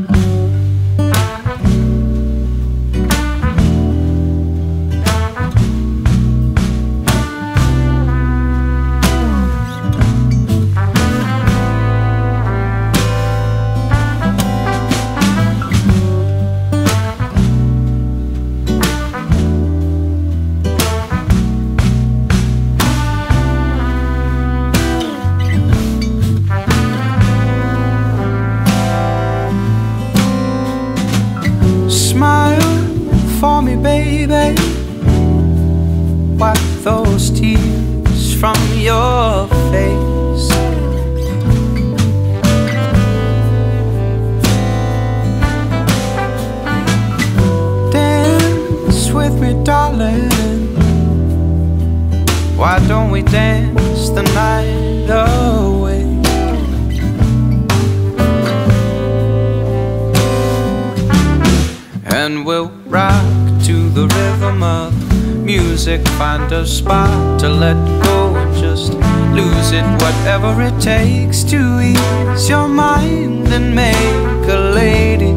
Mm-hmm. your face. Dance with me, darling. Why don't we dance the night away? And we'll rock to the rhythm of music. Find a spot to let go lose it, whatever it takes to ease your mind and make a lady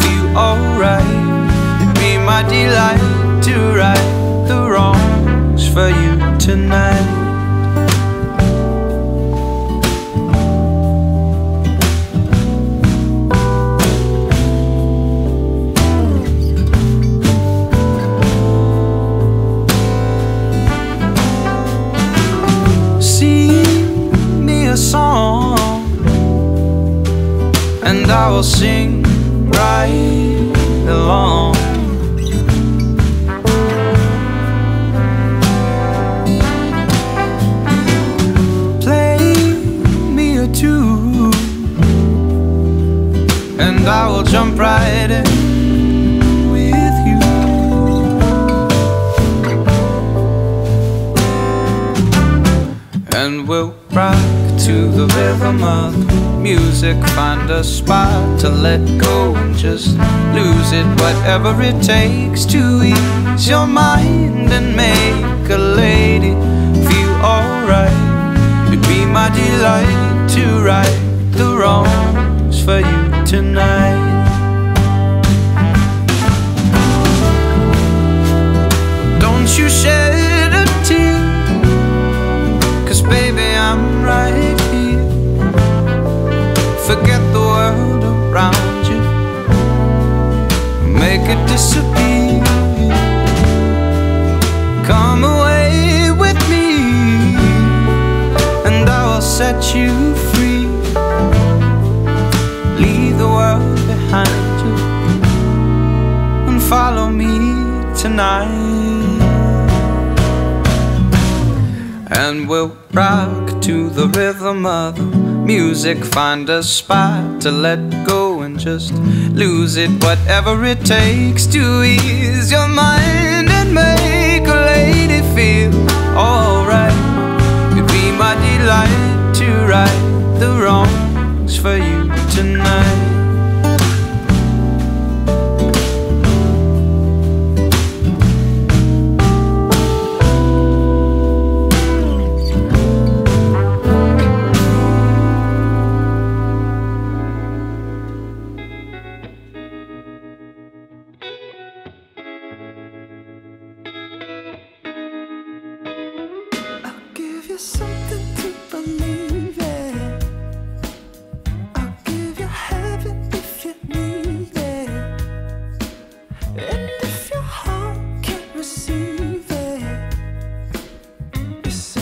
feel alright. It'd be my delight to right the wrongs for you tonight. and I will sing right along. Play me a tune, and I will jump right in. and we'll rock to the rhythm of music. Find a spot to let go and just lose it. Whatever it takes to ease your mind and make a lady feel alright. It'd be my delight to right the wrongs for you tonight. follow me tonight. And we'll rock to the rhythm of the music Find a spot to let go and just lose it. Whatever it takes to ease your mind And make a lady feel alright. It'd be my delight to right the wrongs for you tonight. voice.